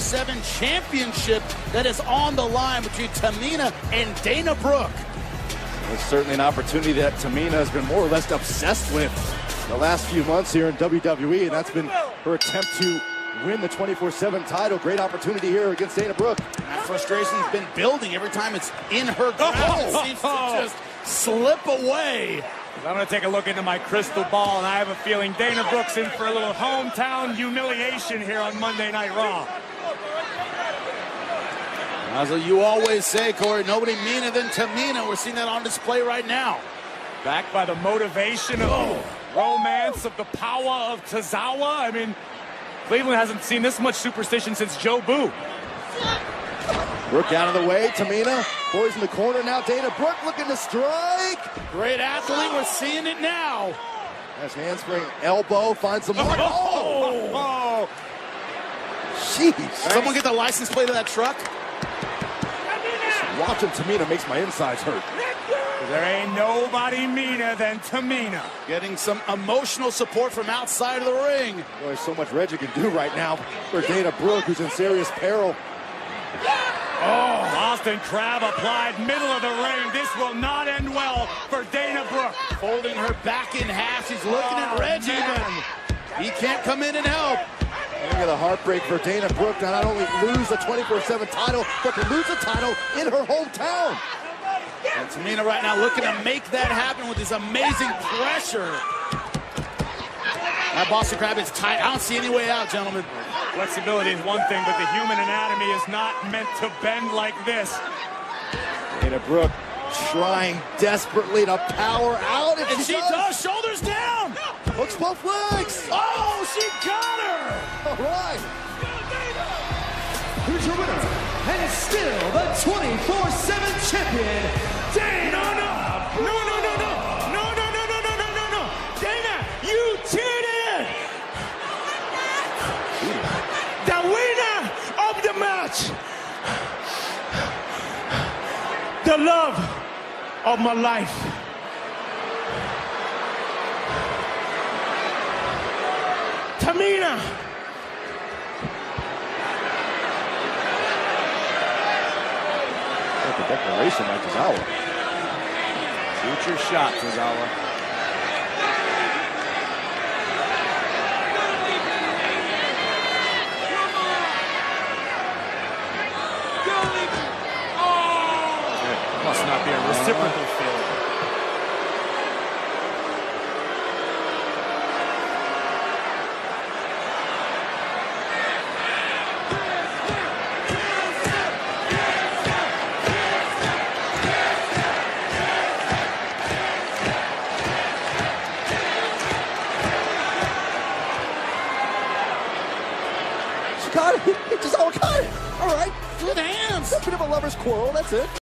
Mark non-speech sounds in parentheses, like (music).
24-7 championship that is on the line between Tamina and Dana Brooke. It's certainly an opportunity that Tamina has been more or less obsessed with the last few months here in WWE, and that's been her attempt to win the 24-7 title. Great opportunity here against Dana Brooke. That frustration's been building every time it's in her oh, grasp. Oh, it seems to oh. just slip away. I'm going to take a look into my crystal ball, and I have a feeling Dana Brooke's in for a little hometown humiliation here on Monday Night Raw. As you always say, Corey, nobody meaner than Tamina. We're seeing that on display right now. Backed by the motivation of oh. romance, of the power of Tozawa. I mean, Cleveland hasn't seen this much superstition since Jobu. Brooke out of the way. Tamina, boys in the corner now. Dana Brooke looking to strike. Great athlete. We're seeing it now. Has handspring, elbow, finds the mark. Oh. oh! oh. Jeez. Someone get the license plate of that truck. Just watching Tamina makes my insides hurt. There ain't nobody meaner than Tamina. Getting some emotional support from outside of the ring. There's so much Reggie can do right now for Dana Brooke, who's in serious peril. Oh, Boston Crab applied middle of the ring. This will not end well for Dana Brooke. Folding her back in half. She's looking oh, at Reggie. Man. He can't come in and help. Look at the heartbreak for Dana Brooke to not only lose the 24-7 title, but to lose the title in her hometown. And Tamina right now looking to make that happen with this amazing pressure. That Boston Crab is tight. I don't see any way out, gentlemen. Flexibility is one thing, but the human anatomy is not meant to bend like this. Dana Brooke trying desperately to power out. And, and she, she does. does. Shoulders down. Hooks both legs. Oh, she got her. All right. Who's your winner? And still the 24-7 champion, Dana. No, no. No, no, no, no. No, no, no, no, no, no, no, no. Dana, you cheated. The winner of the match. The love of my life. Tamina. the declaration by Tozawa. Shoot your shot, Tozawa. Oh. must not be a reciprocal failure. Got it. (laughs) He just all got it. All right. Good hands. A bit of a lover's quarrel. That's it.